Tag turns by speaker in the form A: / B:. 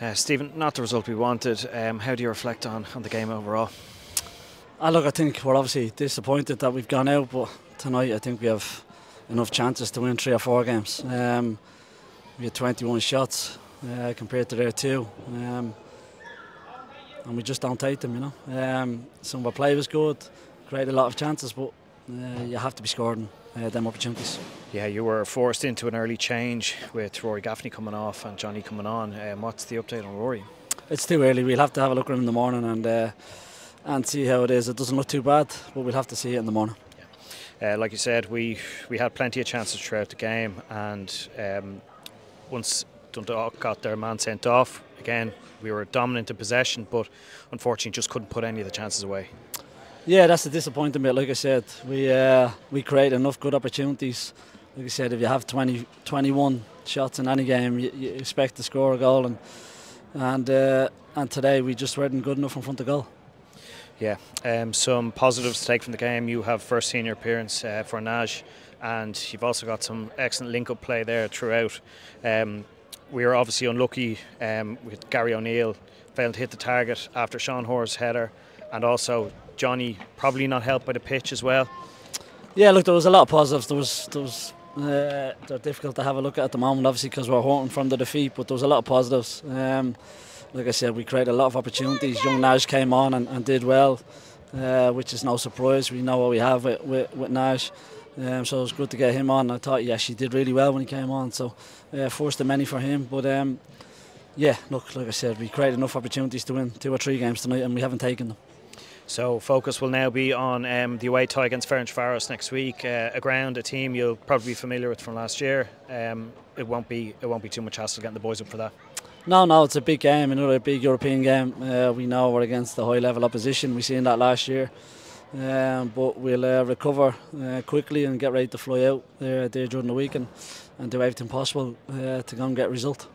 A: Uh, Stephen, not the result we wanted. Um, how do you reflect on, on the game overall?
B: Ah, look, I think we're obviously disappointed that we've gone out, but tonight I think we have enough chances to win three or four games. Um, we had 21 shots uh, compared to their two, um, and we just don't take them, you know. Um, some of our play was good, created a lot of chances, but uh, you have to be scoring uh, them opportunities.
A: Yeah, you were forced into an early change with Rory Gaffney coming off and Johnny coming on. Um, what's the update on Rory?
B: It's too early. We'll have to have a look at him in the morning and uh, and see how it is. It doesn't look too bad, but we'll have to see it in the morning.
A: Uh, like you said, we we had plenty of chances throughout the game, and um, once Dundalk got their man sent off, again we were dominant in possession, but unfortunately just couldn't put any of the chances away.
B: Yeah, that's the disappointing bit. Like I said, we uh, we create enough good opportunities. Like I said, if you have 20, 21 shots in any game, you, you expect to score a goal, and and uh, and today we just weren't good enough in front of goal.
A: Yeah, um, some positives to take from the game. You have first senior appearance uh, for Naj, and you've also got some excellent link-up play there throughout. Um, we were obviously unlucky um, with Gary O'Neill failing to hit the target after Sean Hoare's header, and also Johnny probably not helped by the pitch as well.
B: Yeah, look, there was a lot of positives. There was there was uh, they're difficult to have a look at at the moment, obviously, because we're hurting from the defeat. But there was a lot of positives. Um, like I said, we created a lot of opportunities. Young Naj came on and, and did well, uh, which is no surprise. We know what we have with, with, with Naj. Um, so it was good to get him on. I thought he actually did really well when he came on. So uh, forced the many for him. But um, yeah, look, like I said, we created enough opportunities to win two or three games tonight, and we haven't taken them.
A: So focus will now be on um, the away tie against Ferencváros next week. Uh, a ground, a team you'll probably be familiar with from last year. Um, it won't be it won't be too much hassle getting the boys up for that.
B: No, no, it's a big game, another big European game. Uh, we know we're against the high level opposition. We seen that last year. Um, but we'll uh, recover uh, quickly and get ready to fly out there, there during the week and, and do everything possible uh, to go and get a result.